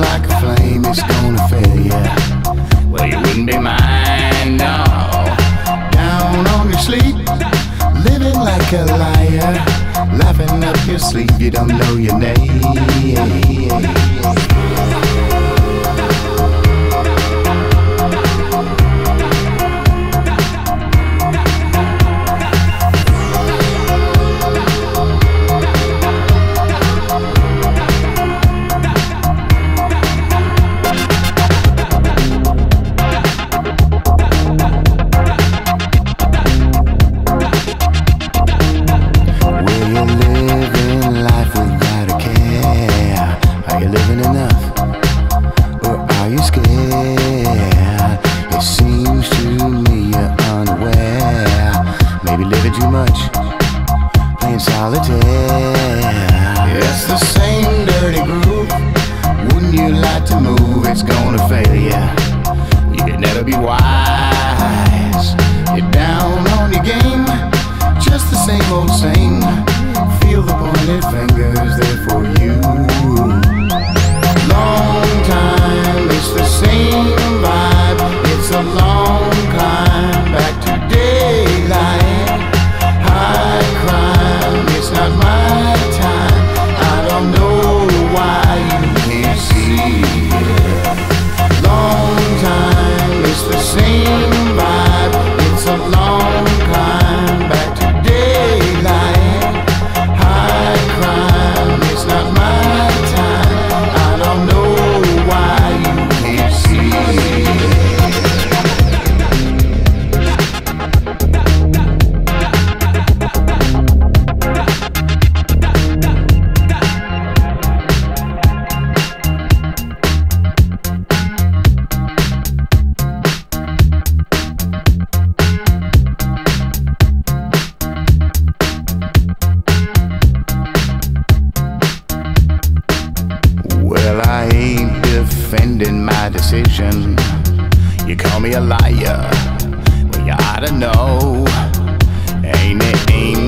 like a flame, it's gonna fail. Yeah. Well, you wouldn't be mine, no. Down on your sleep, living like a liar, laughing up your sleeve, you don't know your name. Solitaire. It's the same dirty groove. Wouldn't you like to move? It's gonna fail ya. You'd never be wise. You're down on your game. Just the same old same. decision. You call me a liar, but you ought to know. Ain't it? Ain't